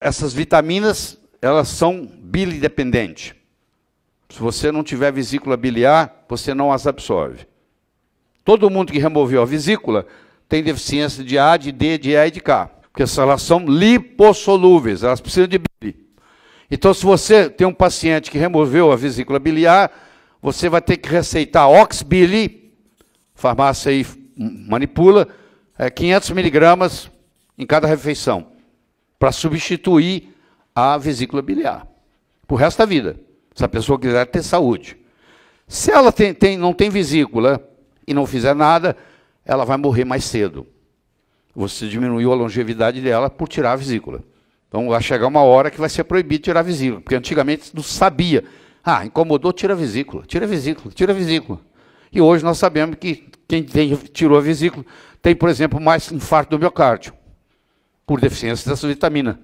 Essas vitaminas, elas são bilidependentes. Se você não tiver vesícula biliar, você não as absorve. Todo mundo que removeu a vesícula tem deficiência de A, de D, de E e de K. Porque elas são lipossolúveis, elas precisam de bile. Então, se você tem um paciente que removeu a vesícula biliar, você vai ter que receitar oxbili, farmácia aí manipula, é, 500 miligramas em cada refeição, para substituir a vesícula biliar, para o resto da vida, se a pessoa quiser ter saúde. Se ela tem, tem, não tem vesícula e não fizer nada, ela vai morrer mais cedo. Você diminuiu a longevidade dela por tirar a vesícula. Então vai chegar uma hora que vai ser proibido tirar a vesícula, porque antigamente não sabia. Ah, incomodou, tira a vesícula, tira a vesícula, tira a vesícula. E hoje nós sabemos que quem tem, tirou a vesícula tem, por exemplo, mais infarto do miocárdio, por deficiência dessa vitamina.